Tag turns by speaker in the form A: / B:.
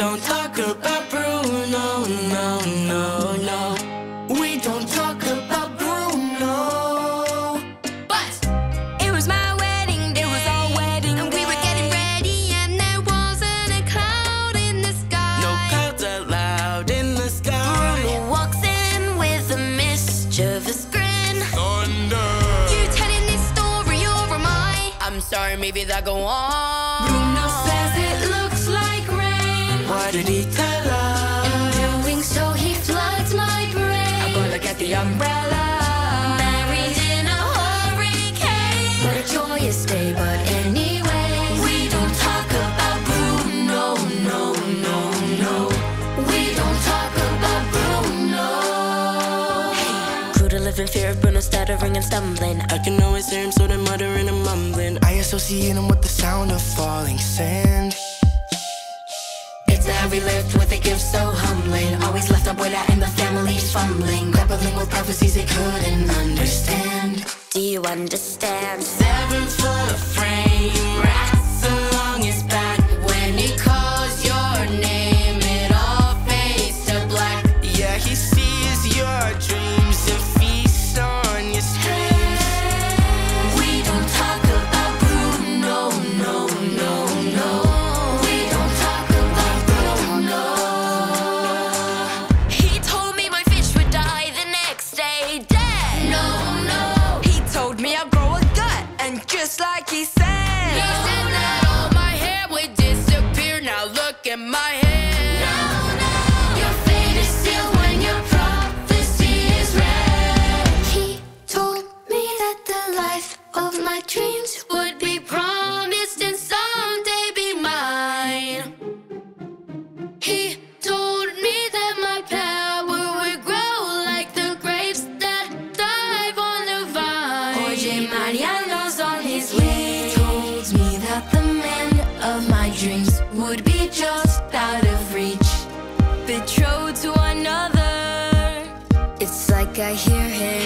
A: don't talk about Bruno, no, no, no. We don't talk about Bruno.
B: But it was my wedding, it was our wedding, and we were getting ready, and there wasn't a cloud in the sky.
A: No clouds allowed in the sky.
B: Bruno walks in with a mischievous grin.
A: Thunder.
B: You telling this story or am I? I'm sorry, maybe that go on. Bruno
A: What did he tell us?
B: In doing so, he floods my brain.
A: I'm gonna get the umbrella.
B: Married in a hurricane. What a joyous day, but anyway, we don't talk about Bruno, no, no, no. We don't talk about Bruno. Hey, crew to live in fear of Bruno stuttering and stumbling.
A: I can always hear him sort of muttering and mumbling. I associate him with the sound of falling sand.
B: It's lived with a gift so humbling. Always left up with that and the family's fumbling. Grappling with prophecies they couldn't understand. Do you understand?
A: Seven foot frame,
C: just like he said,
B: He said that all my hair would disappear. Now look at my hair. I hear him